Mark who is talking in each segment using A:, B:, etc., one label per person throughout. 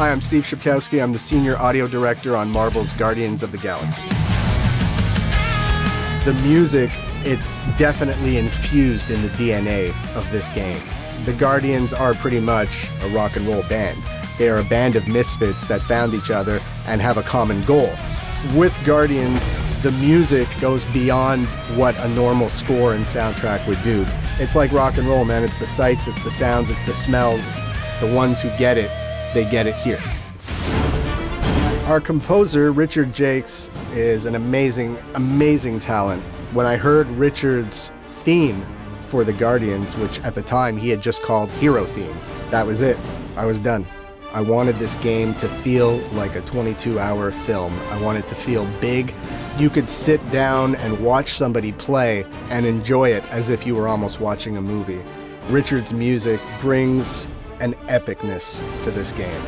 A: Hi, I'm Steve Szczepkowski. I'm the senior audio director on Marvel's Guardians of the Galaxy. The music, it's definitely infused in the DNA of this game. The Guardians are pretty much a rock and roll band. They are a band of misfits that found each other and have a common goal. With Guardians, the music goes beyond what a normal score and soundtrack would do. It's like rock and roll, man. It's the sights, it's the sounds, it's the smells. The ones who get it, they get it here. Our composer, Richard Jacques, is an amazing, amazing talent. When I heard Richard's theme for the Guardians, which at the time he had just called Hero Theme, that was it. I was done. I wanted this game to feel like a 22 hour film. I wanted to feel big. You could sit down and watch somebody play and enjoy it as if you were almost watching a movie. Richard's music brings an epicness to this game.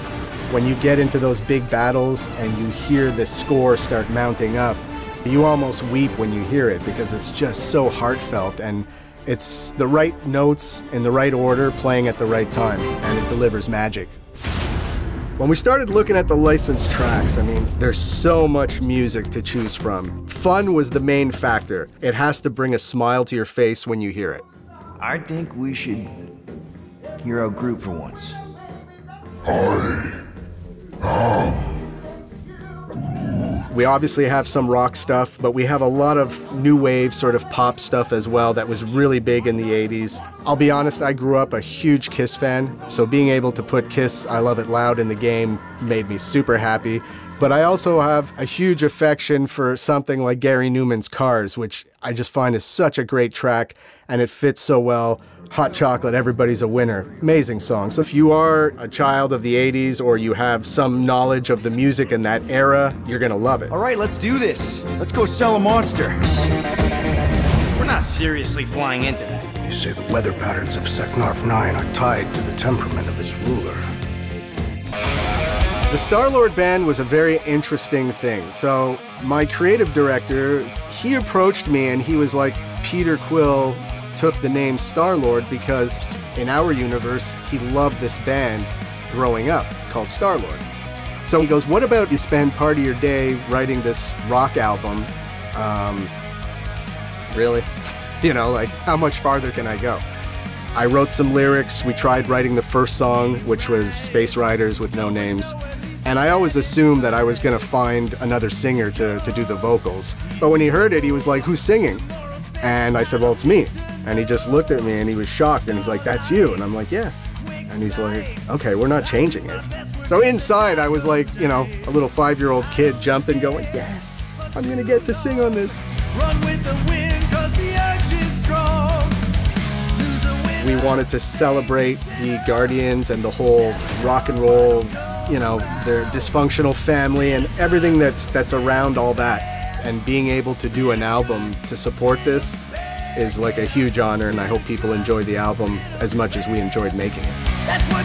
A: When you get into those big battles and you hear the score start mounting up, you almost weep when you hear it because it's just so heartfelt and it's the right notes in the right order playing at the right time and it delivers magic. When we started looking at the licensed tracks, I mean, there's so much music to choose from. Fun was the main factor. It has to bring a smile to your face when you hear it.
B: I think we should hear out Groot for once.
A: We obviously have some rock stuff, but we have a lot of new wave sort of pop stuff as well that was really big in the 80s. I'll be honest, I grew up a huge Kiss fan, so being able to put Kiss I Love It Loud in the game made me super happy. But I also have a huge affection for something like Gary Numan's Cars, which I just find is such a great track and it fits so well. Hot Chocolate, Everybody's a Winner. Amazing song. So if you are a child of the 80s or you have some knowledge of the music in that era, you're going to love it.
B: All right, let's do this. Let's go sell a monster.
C: We're not seriously flying into that.
D: They say the weather patterns of Seknarf 9 are tied to the temperament of its ruler.
A: The Star Lord band was a very interesting thing. So, my creative director, he approached me and he was like, Peter Quill took the name Star Lord because in our universe, he loved this band growing up called Star Lord. So he goes, What about you spend part of your day writing this rock album? Um, really? You know, like, how much farther can I go? I wrote some lyrics. We tried writing the first song, which was Space Riders with no names. And I always assumed that I was going to find another singer to, to do the vocals. But when he heard it, he was like, Who's singing? And I said, Well, it's me. And he just looked at me and he was shocked and he's like, That's you. And I'm like, Yeah. And he's like, Okay, we're not changing it. So inside, I was like, you know, a little five year old kid jumping, going, Yes, I'm going to get to sing on this. We wanted to celebrate the Guardians and the whole rock and roll, you know, their dysfunctional family and everything that's that's around all that. And being able to do an album to support this is like a huge honor and I hope people enjoy the album as much as we enjoyed making it.